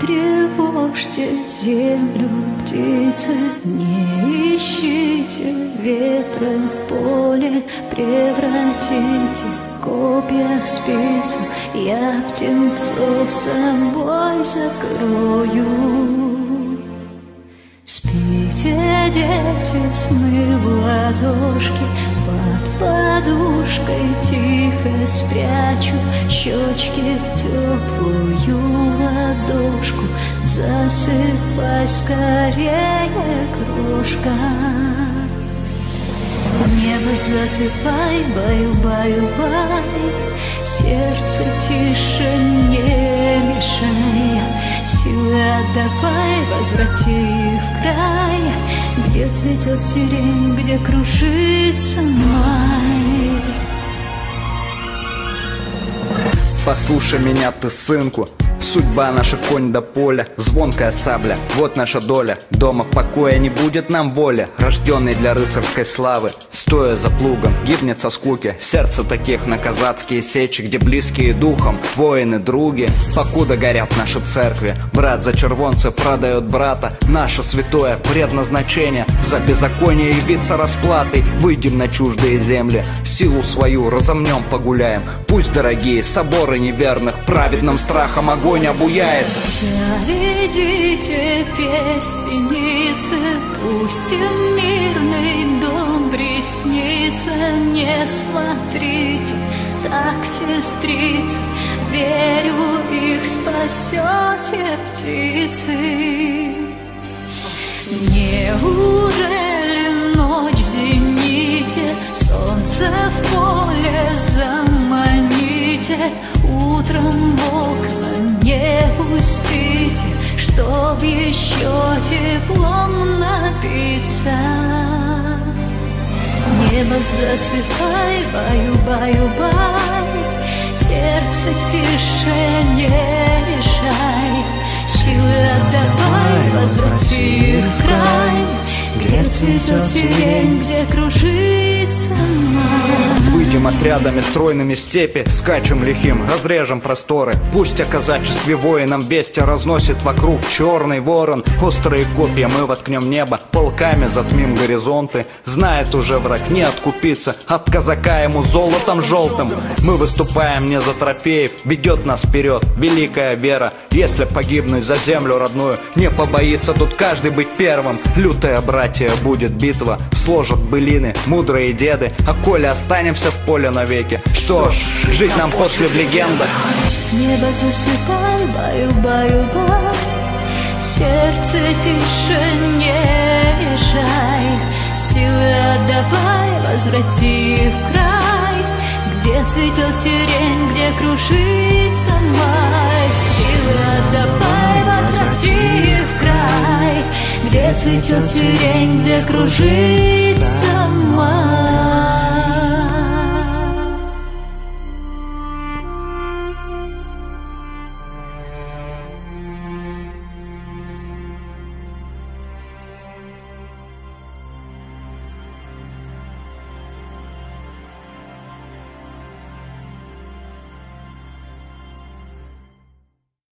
тревожьте землю, птицы, не ищите ветра в поле, превратите копья спицу, я птенцов собой закрою. Спите, дети, сны в ладошки, под подушкой тихо спрячу щечки в теплую ладошку, засыпай скорее, крошка. Небо засыпай, баю-баю-бай, Сердце тише не мешай, Силы отдавай, возврати в край, Где цветет сирень, где кружится май. Послушай меня ты, сынку, Судьба наша конь до поля, звонкая сабля, вот наша доля. Дома в покое не будет нам воля, рожденный для рыцарской славы. Стоя за плугом, гибнет со скуки, сердце таких на казацкие сечи, где близкие духом, воины, други. Покуда горят наши церкви, брат за червонцы продает брата, наше святое предназначение, за беззаконие явиться расплатой, выйдем на чуждые земли, силу свою разомнем погуляем, пусть дорогие соборы неверных праведным страхом огонь огонь обуяет. Заведите песенницы, пусть мирный дом приснится. Не смотрите так, сестрицы, верю, их спасете птицы. Неужели ночь в зените, солнце в поле заманите, утром в окна не пустите, чтоб еще теплом напиться. Небо засыпай, баю-баю-бай, сердце тише не мешай, силы отдавай, возврати в край, где цветет сирень, где кружится май. Выйдем отрядами стройными в степи, скачем лихим, разрежем просторы. Пусть о казачестве воинам вести разносит вокруг черный ворон. Острые копья мы воткнем небо, полками затмим горизонты. Знает уже враг не откупиться, от казака ему золотом желтым. Мы выступаем не за трофеев, ведет нас вперед великая вера. Если погибнуть за землю родную, не побоится тут каждый быть первым. Лютая братья будет битва, сложат былины мудрые деды, а коли останемся в поле навеки, что ж, жить нам после в легендах. Небо засыпай, баю-баю-бай Сердце тише не мешай. Силы отдавай, возврати в край Где цветет сирень, где кружится май цветет сирень, где кружится май